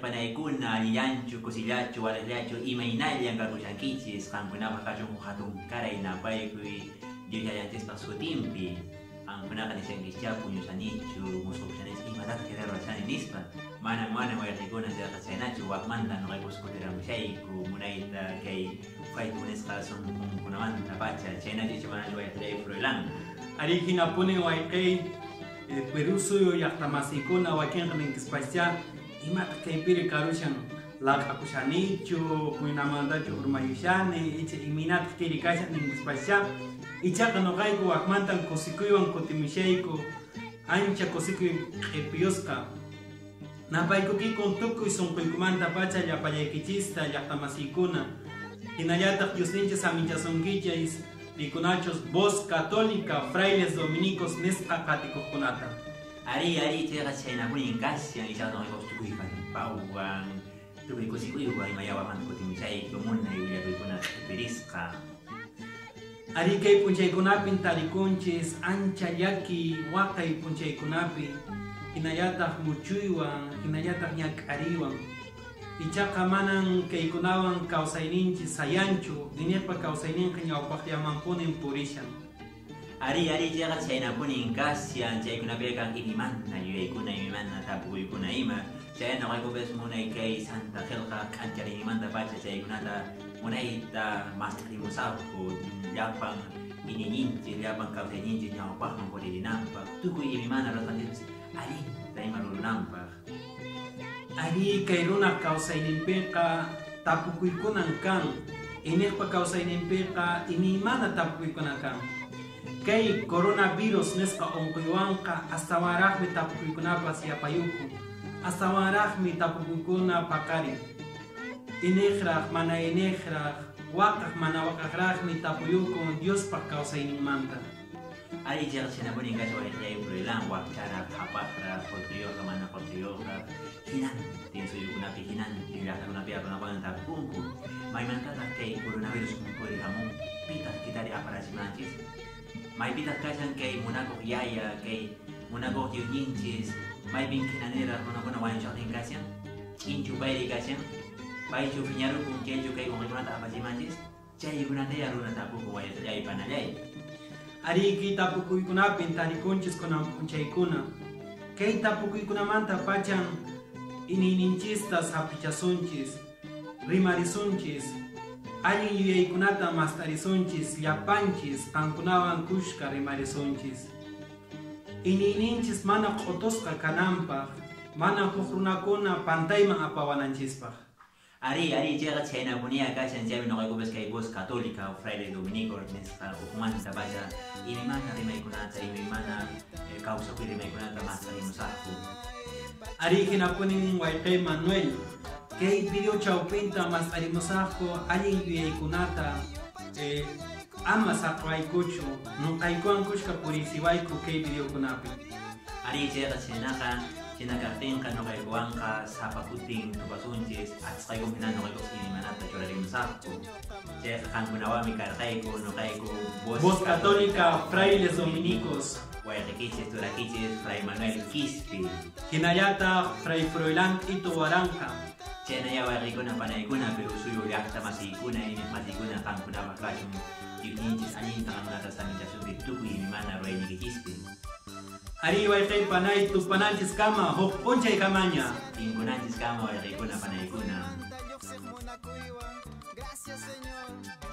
Qawayqipanaykuna alliyanchu kusillachu waraqllachu imaynallan karkushankichis qankunaqa kachunku hatun karaynapaykuy llullayantispa sutinpi qankunaqa nishankicha puñusanichu musqukushanis imatata kidarwashani nispa mana mana wayqikuna chayqa chaynachu wakmanta noqaykuskutiramushayku munayta kay faykunisqa sunqunkunamanta pacha chaynachu ichamanallu wayqilay froilán ari hinapuni wayqay Perú suyo llaqtamasikuna wakinqa ninkispacha imata kaypiri karushan laq'akushanichu kuynamantachu urmayushani icha iminata kirikasha ninkispacha ichaqa nuqayku wakmantan kusikuywan kutimushayku ancha kusikuy q'ipiyusqa napaykukikun tukuy sunquykumanta pacha llapallaykichista llaqtamasikuna hinallataq diosninchis amichasunkichis rikunachos voz católica frailes dominicos nisqa qatikuqkunata ari ari tega chena kuni ingasya isa no ikos tukui kan pauan tukui kosi kui wa ima yawa man koti misai komuna yuya tukui kuna piriska ari kay punchai kunapin tarikunchis ancha yaki wakay punchai kunapi hinallataq muchuywan hinallataq ñak'ariwan ichaqa manan kaykunawan kawsayninchis sayanchu ninaypa kawsayninqa ñawpaqllamanpunin purishan. Ari ari chayqa chaynapuni inkasyan chaykunapika imimanta yuyaykuna imimanta tapukuykuna ima chay noqaykupis munay kay santa qilqa k'ancharinimanta pacha chaykunata munayta mastarimusaqku llapan inininchis llapan kawsayninchis ñawpaqman puririnanpaq tukuy imimanta rurqanchis arinta ima rurunanpaq ari kay runa kawsayninpiqa tapukuykunan kan iniqpa kawsayninpiqa imimana tapukuykunan kan kay coronavirus nisqa unquywanqa astawaraqmi tapukuykunapas yapayuku astawaraqmi tapukuykuna paqarin iniqraq mana iniqraq waqaq mana waqaqraqmi tapuyukun Diospa kawsayninmanta ari chayqa chaynapuni inkasya wayqiyay purilan wakcharaq hapaqraq qotriyuqa mana qotriyuqa hinantin suyukunapi hinantin llaqtakunapi arunakunan tapukunku. Maymantataq kay coronavirus kunpuri hamun pitaq kitari aparasimanchis maypitaq kashan kay munakuq yaya kay munakuq yuyninchis maypin hinaniraq runakuna wañushaqtin kasyan inchu payri kasyan paychu phiñarukun chaychu kay unquykunata apasimanchis chaykunataya runa tapuku wayasallay ari ki tapukuykunapin tarikunchis kunan punchaykuna kay tapukuykunamanta pachan. Inininchistas hapichasunchis rimarisunchis allin yuyaykunata mastarisunchis llapanchis qankunawan kushka rimarisunchis inininchis mana q'utusqa kananpaq mana huk runakuna pantayman apawananchispaq Ari, ari, chayqa chaynapunía kashan chaymi noqaykupis kay voz católica o fraile dominico nisqa uqmanta pacha imimana rimaykunata imimana kawsakuy rimaykunata mastarimusaqku ari hinapunin wayqay Manuel kay video chawpinta mastarimusaqku allin yuyaykunata eh, ama saqwaykuchu nuqaykuwan kushka purisiwayku kay videokunapi Ari, chayqa chaynaqa chinakaqtinqa noqaykuwanqa sapakutin tupasunchis atsqaykum hina noqaykupis imimanata churarimusaqku chayqa qankunawami karqayku noqayku voz católica frailes dominicos. Wayqikichis turakichis fray manuel quispi. Hinallataq fray froilán ito waranqa Chayna wayqikuna panaykuna pero suyo llaqta masiykuna inis masiykuna qankunapas kachun yuyninchis allinta qankunata samichasunpi tukuy imimana ruwaynikichispi ari wayqay panay tupananchis kama huk p'unchay kamaña tinkunanchis kama wayqikuna panaykuna Gracias Señor